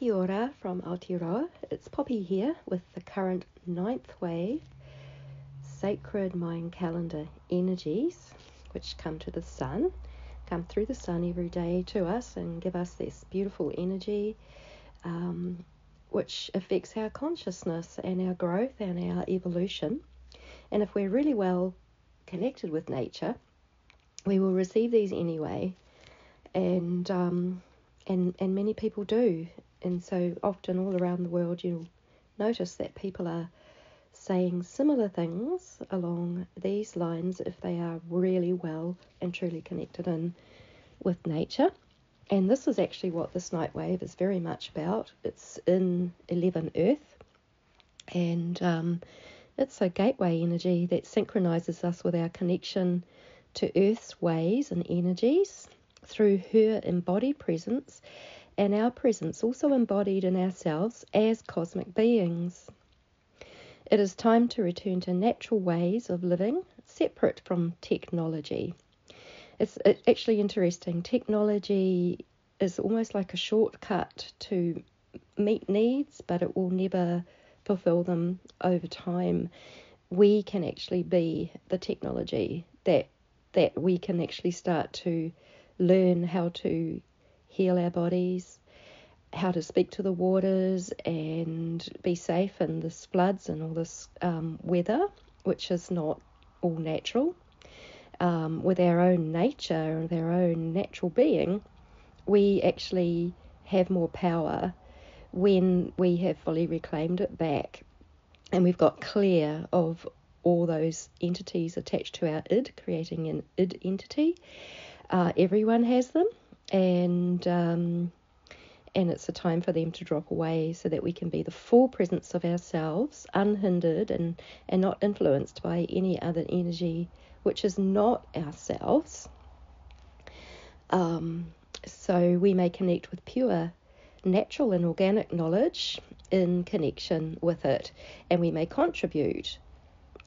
Kia ora from Aotearoa. It's Poppy here with the current night wave sacred Mayan calendar energies, which come to the sun, come through the sun every day to us and give us this beautiful energy, um, which affects our consciousness and our growth and our evolution. And if we're really well connected with nature, we will receive these anyway. And um, and and many people do. And so often all around the world, you'll notice that people are saying similar things along these lines if they are really well and truly connected in with nature. And this is actually what this night wave is very much about. It's in 11 Earth, and um, it's a gateway energy that synchronizes us with our connection to Earth's ways and energies through her embodied presence and our presence also embodied in ourselves as cosmic beings. It is time to return to natural ways of living separate from technology. It's uh, actually interesting. Technology is almost like a shortcut to meet needs, but it will never fulfill them over time. We can actually be the technology that that we can actually start to learn how to heal our bodies, how to speak to the waters and be safe in this floods and all this um, weather, which is not all natural. Um, with our own nature and our own natural being, we actually have more power when we have fully reclaimed it back and we've got clear of all those entities attached to our id, creating an id entity. Uh, everyone has them, and um, and it's a time for them to drop away so that we can be the full presence of ourselves, unhindered and, and not influenced by any other energy which is not ourselves. Um, so we may connect with pure, natural, and organic knowledge in connection with it, and we may contribute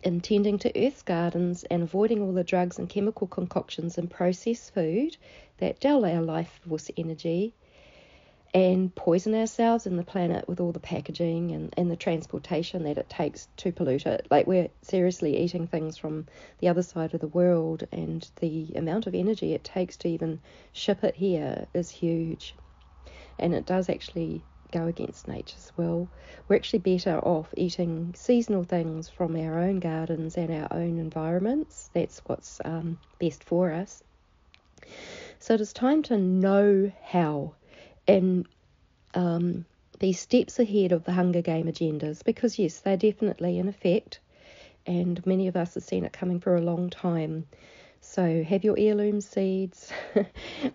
in tending to earth's gardens and avoiding all the drugs and chemical concoctions and processed food that dull our life force energy and poison ourselves and the planet with all the packaging and, and the transportation that it takes to pollute it. Like we're seriously eating things from the other side of the world, and the amount of energy it takes to even ship it here is huge. And it does actually go against nature's will. We're actually better off eating seasonal things from our own gardens and our own environments. That's what's um, best for us. So it is time to know how and um, these steps ahead of the Hunger Game agendas because, yes, they're definitely in effect, and many of us have seen it coming for a long time. So, have your heirloom seeds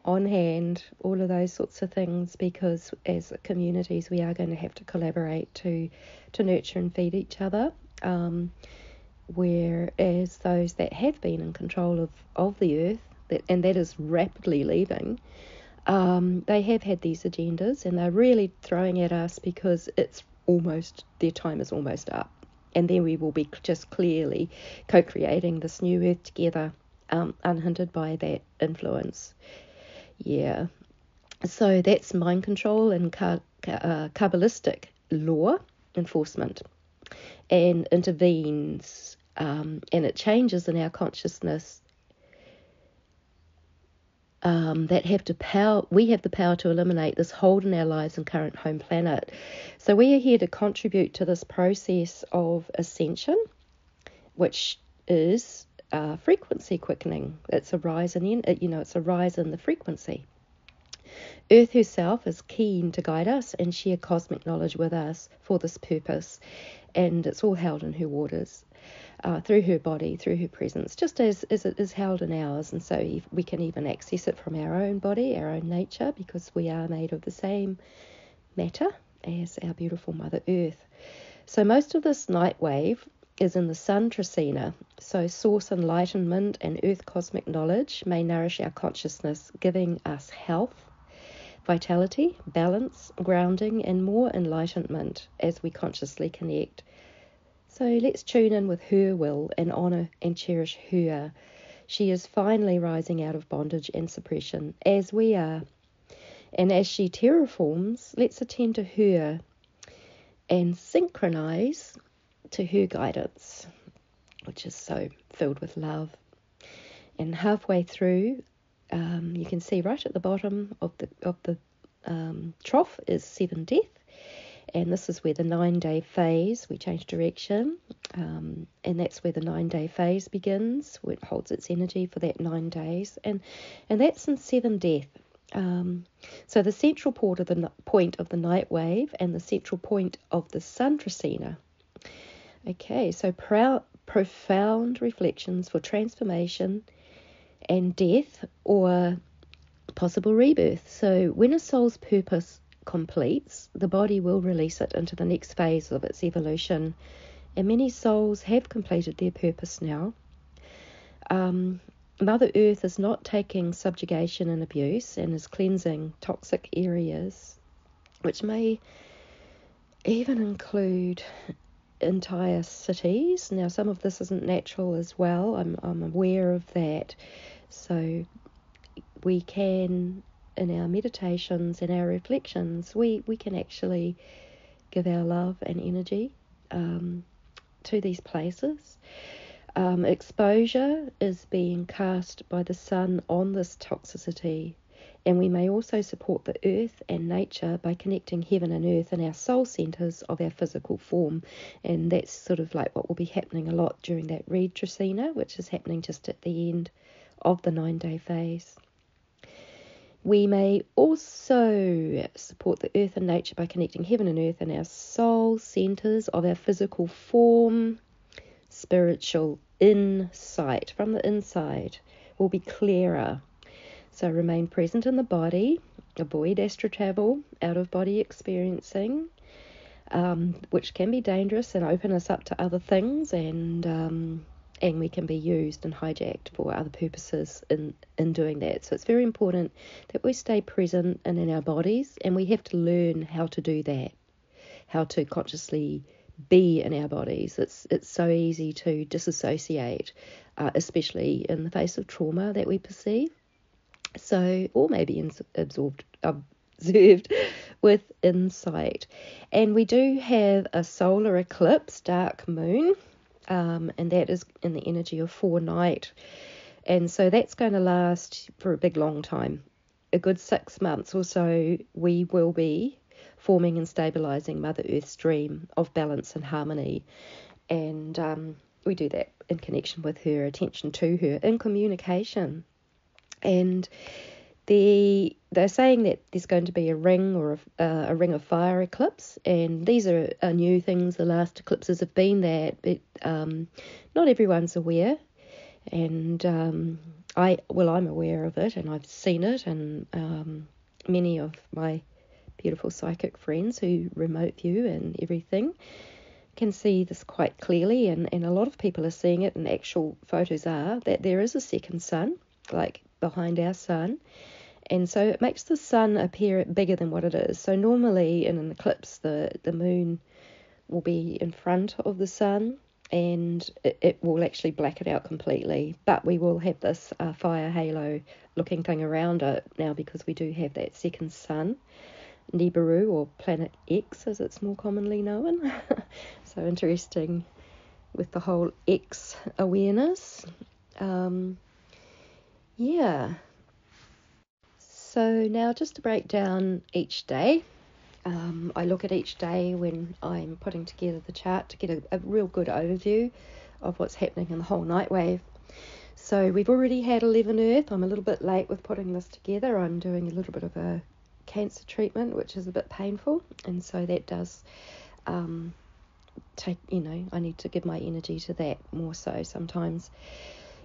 on hand, all of those sorts of things, because as communities, we are going to have to collaborate to, to nurture and feed each other. Um, whereas those that have been in control of, of the earth, that, and that is rapidly leaving, um, they have had these agendas and they're really throwing at us because it's almost, their time is almost up. And then we will be just clearly co creating this new earth together, um, unhindered by that influence. Yeah. So that's mind control and uh, Kabbalistic law enforcement and intervenes um, and it changes in our consciousness um, that have to power, we have the power to eliminate this hold in our lives and current home planet. So we are here to contribute to this process of ascension, which is uh, frequency quickening. It's a rise in, you know, it's a rise in the frequency. Earth herself is keen to guide us and share cosmic knowledge with us for this purpose, and it's all held in her waters uh, through her body, through her presence, just as, as it is held in ours. And so we can even access it from our own body, our own nature, because we are made of the same matter as our beautiful Mother Earth. So most of this night wave is in the Sun Trecena. So source enlightenment and earth cosmic knowledge may nourish our consciousness, giving us health, vitality, balance, grounding, and more enlightenment as we consciously connect so let's tune in with her will and honour and cherish her. She is finally rising out of bondage and suppression, as we are. And as she terraforms, let's attend to her and synchronize to her guidance, which is so filled with love. And halfway through, um, you can see right at the bottom of the of the um, trough is seven death, and this is where the nine day phase we change direction, um, and that's where the nine day phase begins. It holds its energy for that nine days, and and that's in seven death. Um, so the central point of the point of the night wave and the central point of the sun trecena. Okay, so profound reflections for transformation and death or possible rebirth. So when a soul's purpose completes, the body will release it into the next phase of its evolution. And many souls have completed their purpose now. Um, Mother Earth is not taking subjugation and abuse and is cleansing toxic areas, which may even include entire cities. Now, some of this isn't natural as well, I'm, I'm aware of that. So, we can, in our meditations and our reflections, we, we can actually give our love and energy um, to these places. Um, exposure is being cast by the sun on this toxicity, and we may also support the earth and nature by connecting heaven and earth in our soul centers of our physical form. And that's sort of like what will be happening a lot during that red Trecena, which is happening just at the end of the nine day phase. We may also support the earth and nature by connecting heaven and earth in our soul centers of our physical form, spiritual insight from the inside will be clearer. So remain present in the body, avoid astral travel, out of body experiencing, um, which can be dangerous and open us up to other things, and um, and we can be used and hijacked for other purposes in in doing that. So it's very important that we stay present and in our bodies, and we have to learn how to do that, how to consciously be in our bodies. It's it's so easy to disassociate, uh, especially in the face of trauma that we perceive. So, or maybe in, absorbed, observed with insight. And we do have a solar eclipse, dark moon, um, and that is in the energy of 4 Night. And so that's going to last for a big long time. A good six months or so, we will be forming and stabilizing Mother Earth's dream of balance and harmony. And um, we do that in connection with her, attention to her, in communication. And the, they're saying that there's going to be a ring or a, uh, a ring of fire eclipse, and these are, are, new things. The last eclipses have been that, but um, not everyone's aware. And um, I, well, I'm aware of it, and I've seen it, and um, many of my beautiful psychic friends who remote view and everything can see this quite clearly and, and a lot of people are seeing it and actual photos are that there is a second sun like behind our sun and so it makes the sun appear bigger than what it is so normally in an eclipse the, the moon will be in front of the sun and it, it will actually black it out completely but we will have this uh, fire halo looking thing around it now because we do have that second sun Nibiru or Planet X as it's more commonly known. so interesting with the whole X awareness. Um, yeah. So now just to break down each day. Um, I look at each day when I'm putting together the chart to get a, a real good overview of what's happening in the whole night wave. So we've already had 11 Earth. I'm a little bit late with putting this together. I'm doing a little bit of a cancer treatment, which is a bit painful, and so that does um, take, you know, I need to give my energy to that more so sometimes.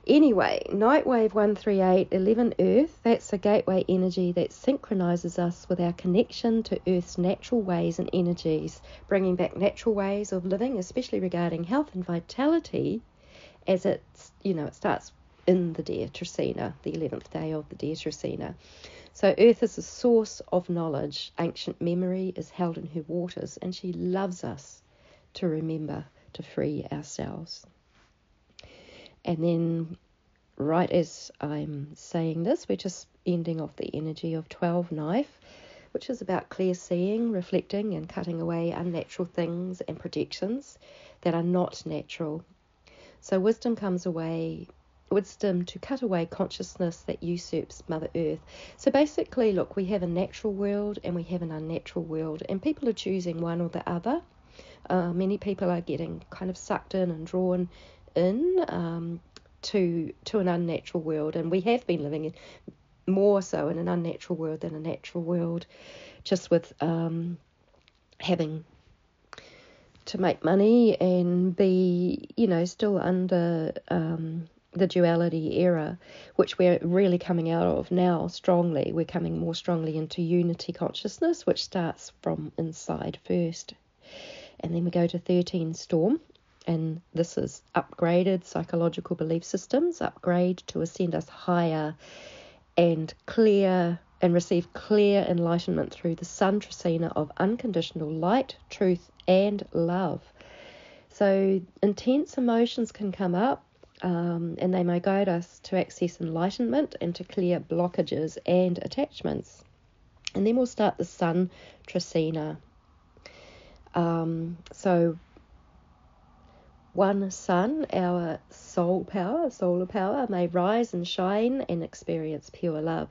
Anyway, Nightwave 138, 11 Earth, that's a gateway energy that synchronizes us with our connection to Earth's natural ways and energies, bringing back natural ways of living, especially regarding health and vitality, as it's, you know, it starts in the Deer Trecena, the 11th day of the Deer Trecena. So, Earth is a source of knowledge. Ancient memory is held in her waters, and she loves us to remember to free ourselves. And then, right as I'm saying this, we're just ending off the energy of 12 knife. which is about clear seeing, reflecting, and cutting away unnatural things and projections that are not natural. So, wisdom comes away wisdom to cut away consciousness that usurps Mother Earth. So basically, look, we have a natural world and we have an unnatural world, and people are choosing one or the other. Uh, many people are getting kind of sucked in and drawn in um, to to an unnatural world, and we have been living in more so in an unnatural world than a natural world, just with um, having to make money and be, you know, still under um, the duality era, which we're really coming out of now strongly. We're coming more strongly into unity consciousness, which starts from inside first. And then we go to 13 Storm, and this is upgraded psychological belief systems, upgrade to ascend us higher and clear and receive clear enlightenment through the Sun Trecena of unconditional light, truth, and love. So intense emotions can come up. Um, and they may guide us to access enlightenment and to clear blockages and attachments. And then we'll start the Sun Trecena. Um, so one sun, our soul power, solar power, may rise and shine and experience pure love.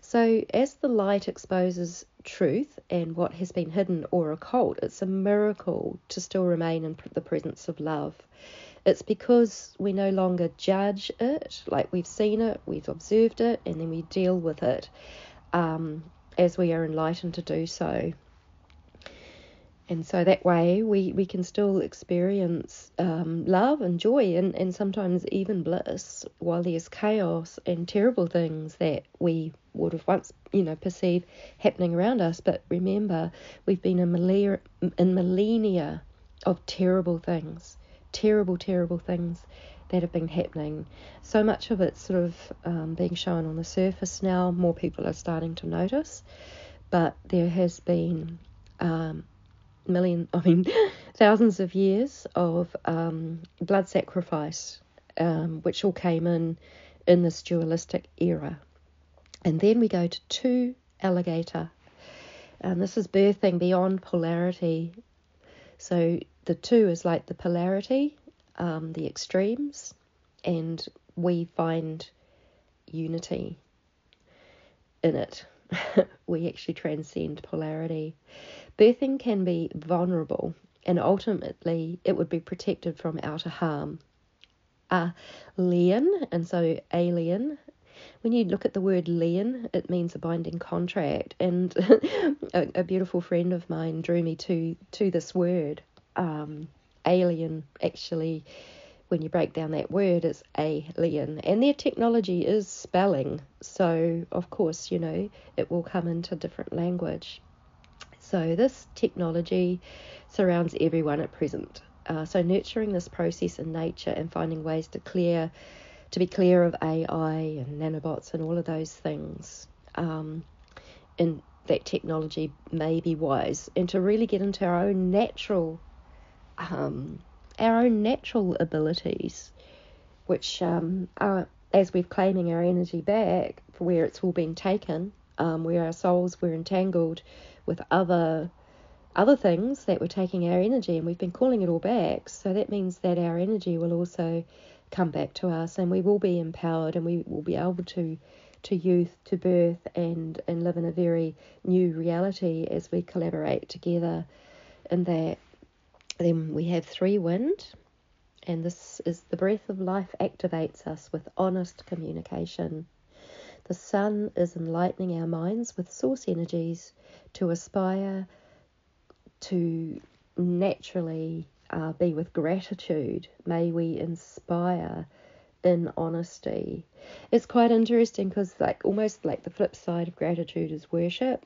So, as the light exposes truth and what has been hidden or occult, it's a miracle to still remain in the presence of love. It's because we no longer judge it, like we've seen it, we've observed it, and then we deal with it um, as we are enlightened to do so and so that way we, we can still experience um, love and joy and, and sometimes even bliss while there's chaos and terrible things that we would have once you know perceived happening around us. But remember we've been in millennia, in millennia of terrible things terrible terrible things that have been happening. So much of it's sort of um, being shown on the surface now. More people are starting to notice. But there has been um, million, I mean, thousands of years of um, blood sacrifice, um, which all came in in this dualistic era. And then we go to two alligator. And this is birthing beyond polarity. So the two is like the polarity, um, the extremes, and we find unity in it. we actually transcend polarity. Birthing can be vulnerable, and ultimately it would be protected from outer harm. Alien, and so alien. When you look at the word lien, it means a binding contract, and a, a, beautiful friend of mine drew me to to this word. Um, alien actually when you break down that word, it's alien. And their technology is spelling, so of course, you know, it will come into different language. So, this technology surrounds everyone at present. Uh, so, nurturing this process in nature and finding ways to clear, to be clear of AI and nanobots and all of those things, um, and that technology may be wise, and to really get into our own natural, um, our own natural abilities, which um, are as we're claiming our energy back for where it's all been taken, um, where our souls were entangled with other other things that were taking our energy and we've been calling it all back. So that means that our energy will also come back to us and we will be empowered and we will be able to to youth to birth and and live in a very new reality as we collaborate together. And that then we have three wind and this is the breath of life activates us with honest communication the sun is enlightening our minds with source energies to aspire to naturally uh, be with gratitude. May we inspire in honesty. It's quite interesting because, like, almost like the flip side of gratitude is worship,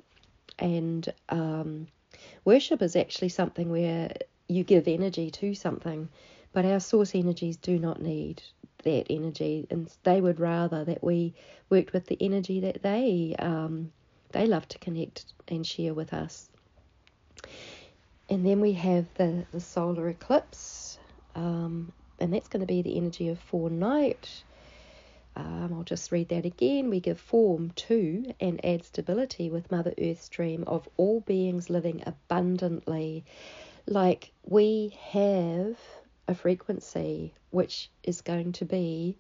and um, worship is actually something where you give energy to something, but our source energies do not need that energy, and they would rather that we worked with the energy that they um, they love to connect and share with us. And then we have the, the solar eclipse, um, and that's going to be the energy of 4 Night. Um, I'll just read that again. We give form to and add stability with Mother Earth's dream of all beings living abundantly. Like we have a frequency which is going to be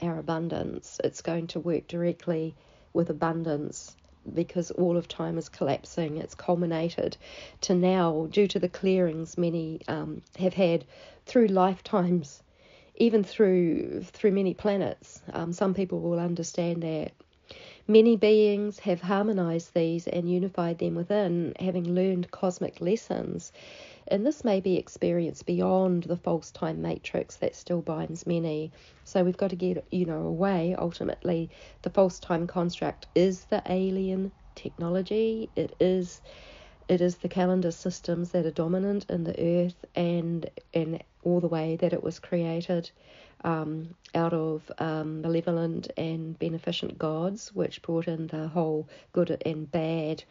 our abundance. It's going to work directly with abundance because all of time is collapsing. It's culminated to now, due to the clearings many um, have had through lifetimes even through through many planets. Um, some people will understand that. Many beings have harmonized these and unified them within, having learned cosmic lessons. And this may be experienced beyond the false time matrix that still binds many. So we've got to get, you know, away. Ultimately, the false time construct is the alien technology. It is it is the calendar systems that are dominant in the earth and and all the way that it was created um, out of um, malevolent and beneficent gods, which brought in the whole good and bad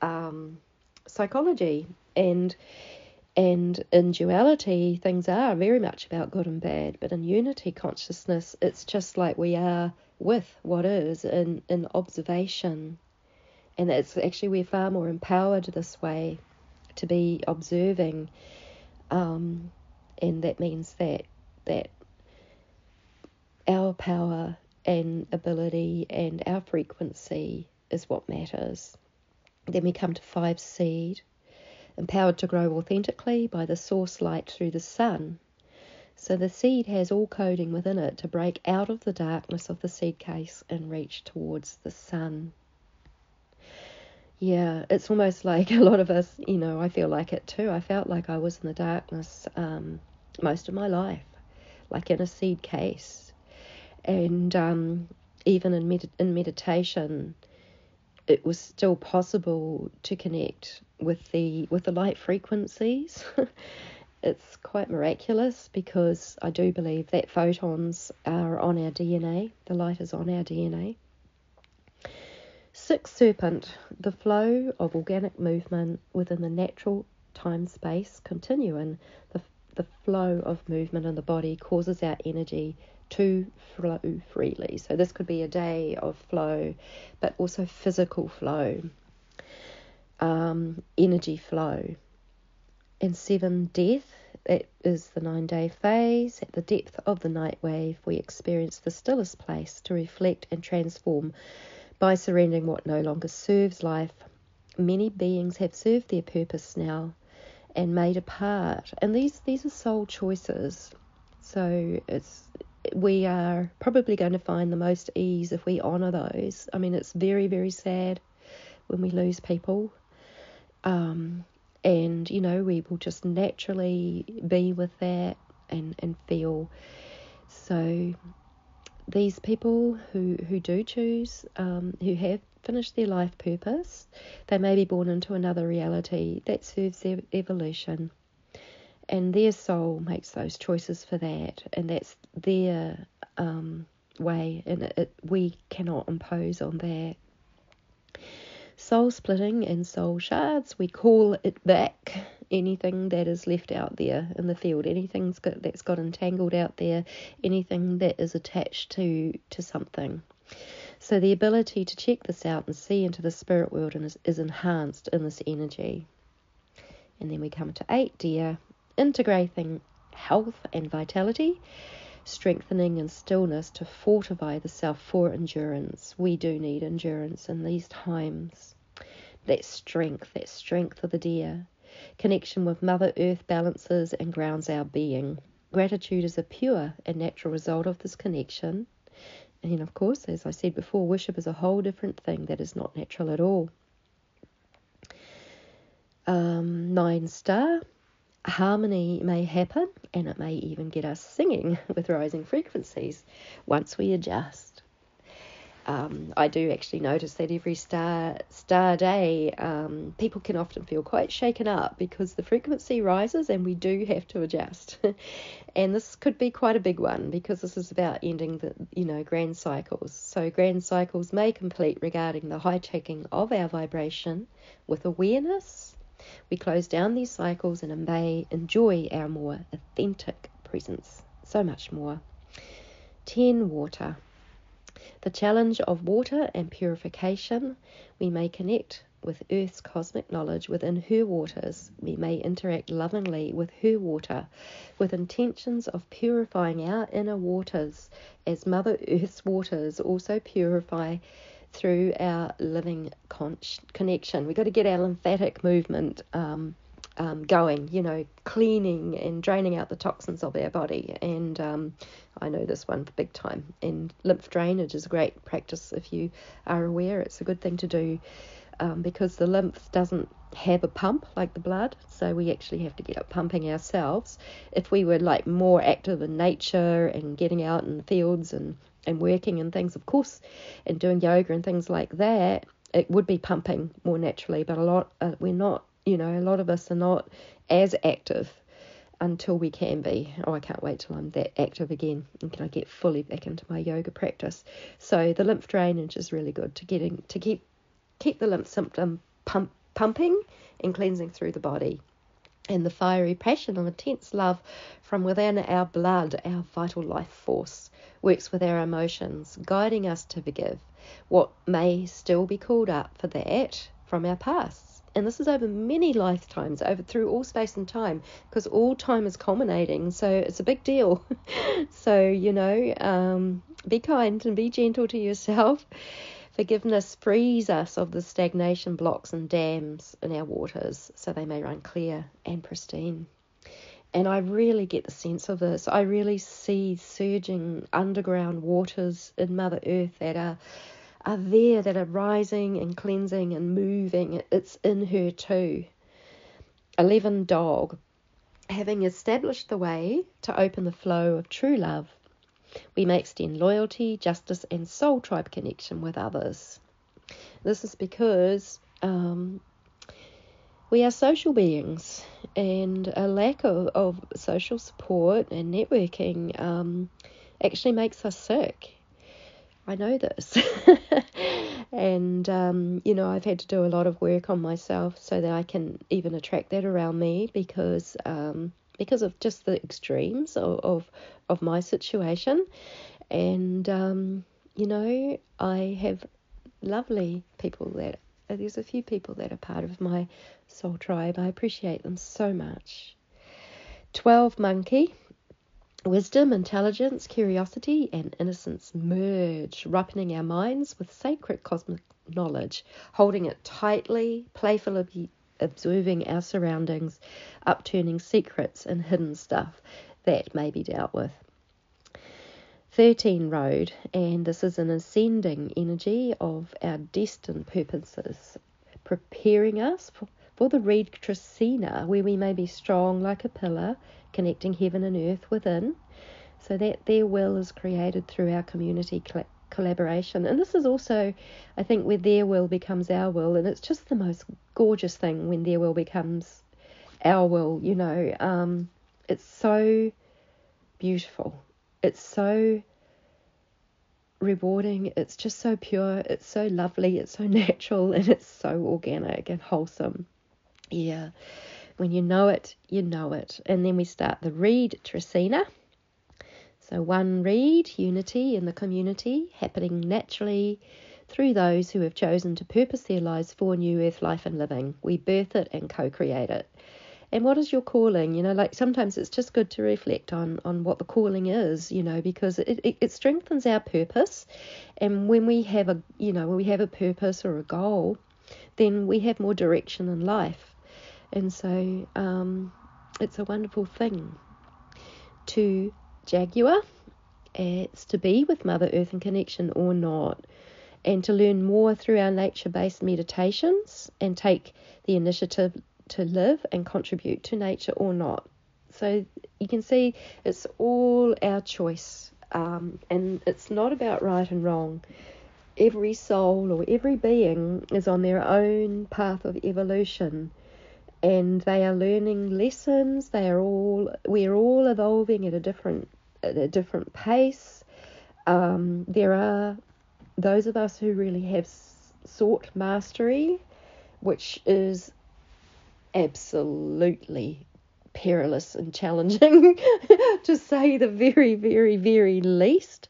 um, psychology and and in duality things are very much about good and bad but in unity consciousness it's just like we are with what is in in observation and it's actually we're far more empowered this way to be observing um, and that means that that our power and ability and our frequency is what matters. Then we come to five seed, empowered to grow authentically by the source light through the sun. So the seed has all coding within it to break out of the darkness of the seed case and reach towards the sun. Yeah, it's almost like a lot of us, you know, I feel like it too. I felt like I was in the darkness um, most of my life, like in a seed case. And um, even in, med- in meditation, it was still possible to connect with the with the light frequencies. it's quite miraculous because I do believe that photons are on our DNA. The light is on our DNA. Sixth serpent, the flow of organic movement within the natural time space continuum. The, the flow of movement in the body causes our energy to flow freely. So, this could be a day of flow, but also physical flow, um, energy flow. And seven, death. That is the nine day phase. At the depth of the night wave, we experience the stillest place to reflect and transform by surrendering what no longer serves life. Many beings have served their purpose now and made a part, and these these are soul choices. So it's we are probably going to find the most ease if we honour those. I mean, it's very very sad when we lose people. Um, and you know we will just naturally be with that and and feel so these people who, who do choose, um, who have finished their life purpose, they may be born into another reality that serves their evolution. And their soul makes those choices for that, and that's their um, way, and it, it, we cannot impose on that. Soul splitting and soul shards, we call it back anything that is left out there in the field, anything that's got entangled out there, anything that is attached to to something. So the ability to check this out and see into the spirit world is, is enhanced in this energy. And then we come to eight, deer, integrating health and vitality, strengthening and stillness to fortify the self for endurance. We do need endurance in these times. That strength, that strength of the deer. Connection with Mother Earth balances and grounds our being. Gratitude is a pure and natural result of this connection. And of course, as I said before, worship is a whole different thing that is not natural at all. Um, nine star. Harmony may happen and it may even get us singing with rising frequencies once we adjust um, I do actually notice that every star star day, um, people can often feel quite shaken up because the frequency rises and we do have to adjust. and this could be quite a big one because this is about ending the you know grand cycles. So grand cycles may complete regarding the hijacking of our vibration with awareness. We close down these cycles and may enjoy our more authentic presence so much more. 10 water The challenge of water and purification, we may connect with Earth's cosmic knowledge within her waters. We may interact lovingly with her water with intentions of purifying our inner waters as Mother Earth's waters also purify through our living con- connection. We've got to get our lymphatic movement um, um, going, you know, cleaning and draining out the toxins of our body. And um, I know this one for big time. And lymph drainage is a great practice if you are aware. It's a good thing to do um, because the lymph doesn't have a pump like the blood, so we actually have to get it pumping ourselves. If we were like more active in nature and getting out in the fields and and working and things, of course, and doing yoga and things like that, it would be pumping more naturally. But a lot, uh, we're not you know, a lot of us are not as active until we can be. Oh, I can't wait till I'm that active again and can I get fully back into my yoga practice. So the lymph drainage is really good to getting to keep keep the lymph system pump, pumping and cleansing through the body. And the fiery passion of intense love from within our blood, our vital life force, works with our emotions, guiding us to forgive what may still be called up for that from our past and this is over many lifetimes, over through all space and time, because all time is culminating. So it's a big deal. so you know, um, be kind and be gentle to yourself. Forgiveness frees us of the stagnation blocks and dams in our waters, so they may run clear and pristine. And I really get the sense of this. I really see surging underground waters in Mother Earth that are are there that are rising and cleansing and moving. It's in her too. 11 dog. Having established the way to open the flow of true love, we may extend loyalty, justice, and soul tribe connection with others. This is because um, we are social beings, and a lack of, of social support and networking um, actually makes us sick. I know this. and, um, you know, I've had to do a lot of work on myself so that I can even attract that around me because um, because of just the extremes of, of, of my situation. And, um, you know, I have lovely people that, there's a few people that are part of my soul tribe. I appreciate them so much. 12 Monkey. Wisdom, intelligence, curiosity, and innocence merge, ripening our minds with sacred cosmic knowledge, holding it tightly, playfully observing our surroundings, upturning secrets and hidden stuff that may be dealt with. 13 road, and this is an ascending energy of our destined purposes, preparing us for, for the reed Trecena, where we may be strong like a pillar connecting heaven and earth within, so that their will is created through our community collaboration. And this is also, I think, where their will becomes our will, and it's just the most gorgeous thing when their will becomes our will. You know, um, it's so beautiful. It's so rewarding. It's just so pure. It's so lovely. It's so natural, and it's so organic and wholesome. Yeah. When you know it, you know it. And then we start the reed Trecena. So one reed unity in the community, happening naturally through those who have chosen to purpose their lives for new earth life and living. We birth it and co-create it. And what is your calling? You know, like sometimes it's just good to reflect on on what the calling is, you know, because it, it, it strengthens our purpose. And when we have a you know, when we have a purpose or a goal, then we have more direction in life. And so um, it's a wonderful thing to Jaguar. It's to be with Mother Earth in connection or not, and to learn more through our nature based meditations and take the initiative to live and contribute to nature or not. So you can see it's all our choice, um, and it's not about right and wrong. Every soul or every being is on their own path of evolution and they are learning lessons. They are all we are all evolving at a different at a different pace. Um, there are those of us who really have sought mastery, which is absolutely perilous and challenging, to say the very, very, very least.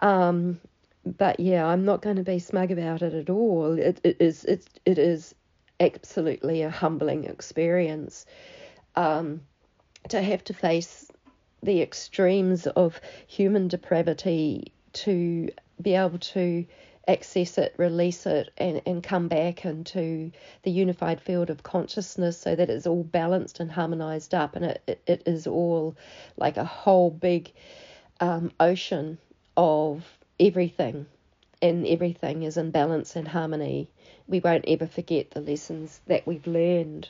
Um, but yeah, I'm not going to be smug about it at all. It, it is it, it is absolutely a humbling experience um, to have to face the extremes of human depravity to be able to access it, release it, and, and come back into the unified field of consciousness so that it's all balanced and harmonized up and it, it, it is all like a whole big um, ocean of everything and everything is in balance and harmony. We won't ever forget the lessons that we've learned.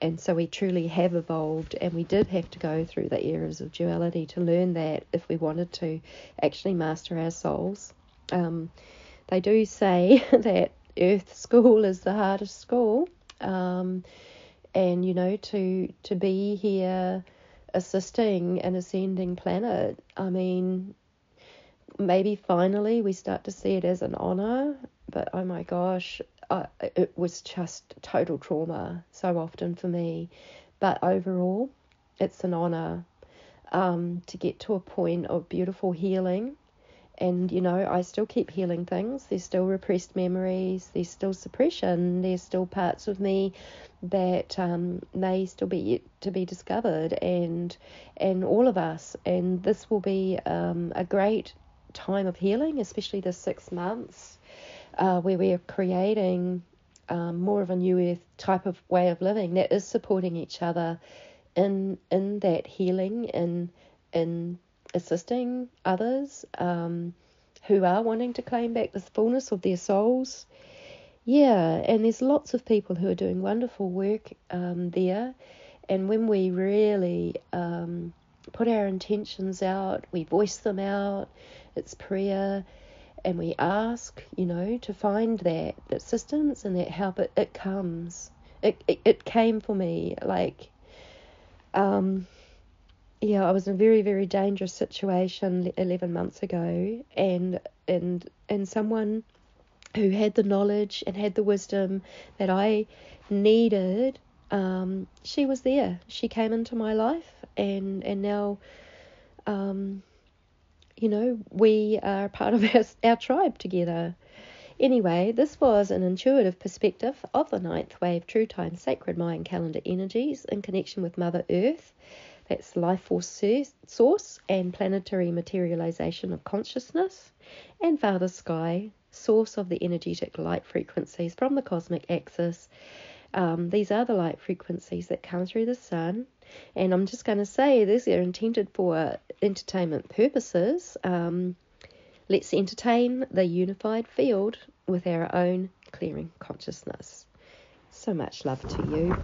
And so we truly have evolved, and we did have to go through the eras of duality to learn that if we wanted to actually master our souls. Um, they do say that Earth school is the hardest school, um, and you know to to be here assisting an ascending planet. I mean, maybe finally we start to see it as an honor, but oh my gosh, uh, it was just total trauma so often for me. But overall, it's an honor um, to get to a point of beautiful healing. And you know, I still keep healing things. There's still repressed memories. There's still suppression. There's still parts of me that um, may still be yet to be discovered, and and all of us. And this will be um, a great time of healing, especially the six months, uh, where we are creating um, more of a new earth type of way of living that is supporting each other in in that healing and in assisting others um, who are wanting to claim back the fullness of their souls. Yeah, and there's lots of people who are doing wonderful work um, there. And when we really um, put our intentions out, we voice them out, it's prayer, and we ask, you know, to find that assistance and that help. It, it comes. It, it, it came for me. Like, um, yeah, I was in a very, very dangerous situation 11 months ago, and and and someone who had the knowledge and had the wisdom that I needed, um, she was there. She came into my life, and and now, um, you know, we are part of our, our tribe together. Anyway, this was an intuitive perspective of the night wave true time sacred Mayan calendar energies in connection with Mother Earth. That's life force source and planetary materialization of consciousness, and Father Sky, source of the energetic light frequencies from the cosmic axis. Um, these are the light frequencies that come through the sun and I'm just going to say these are intended for entertainment purposes. Um, let's entertain the unified field with our own clearing consciousness. So much love to you.